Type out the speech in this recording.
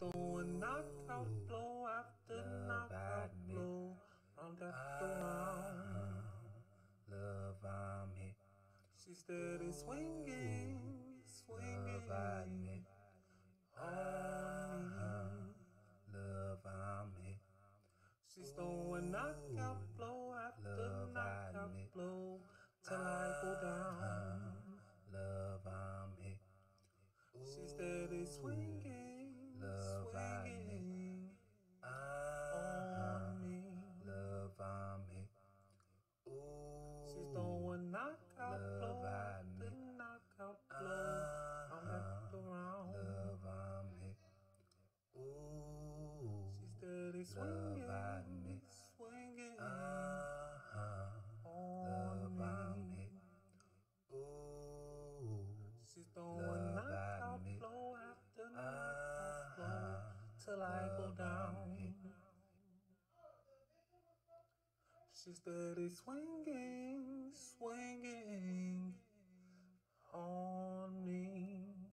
Throwing knockout blow after knockout blow. Round after round. Love, I'm hit. She steady swinging, Love, I swinging admit. me. Love, I'm hit. She's throwing knockout blow after Love, knockout blow till I go down. Love, I'm hit. She's steady swinging, She's steady Love, I swinging, admit. swinging ah, on love, I'm me. Ooh, She's throwing knockout blow after knockout blow till I go down. She's steady swinging, swinging